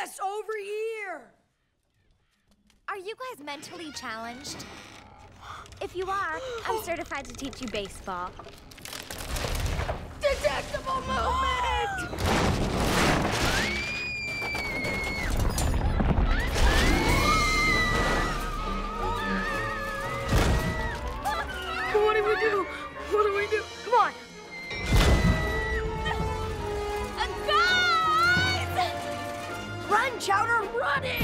Yes, over here! Are you guys mentally challenged? If you are, I'm certified to teach you baseball. Detectable movement! what do we do? What do we do? Chowder running!